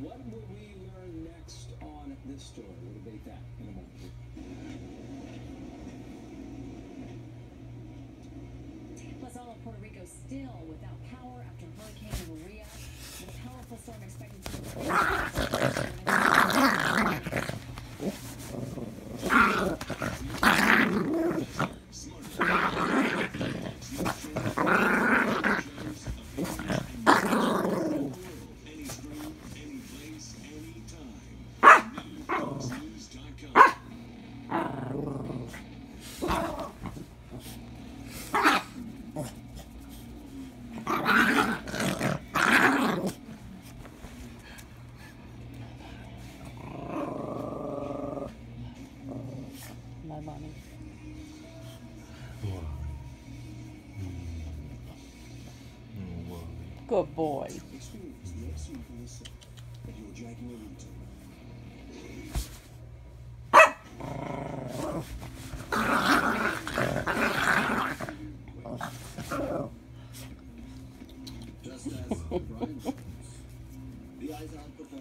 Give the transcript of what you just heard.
What will we learn next on this story? We'll debate that in a moment. Plus, all of Puerto Rico still without power after Hurricane Maria. The powerful storm expected to. set that you were dragging her into. Just as Brian the Eyes On performance.